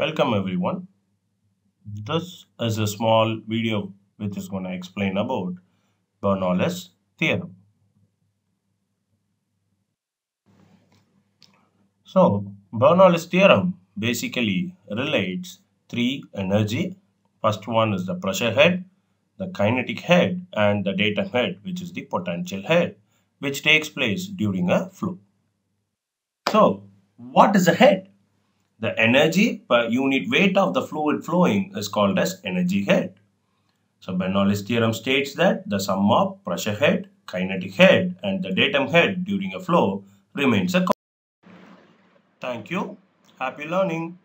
Welcome everyone. This is a small video which is going to explain about Bernoulli's theorem. So Bernoulli's theorem basically relates three energy. First one is the pressure head, the kinetic head and the datum head which is the potential head which takes place during a flow. So what is a head? The energy per unit weight of the fluid flowing is called as energy head. So Bernoulli's theorem states that the sum of pressure head, kinetic head and the datum head during a flow remains a constant. Thank you. Happy learning.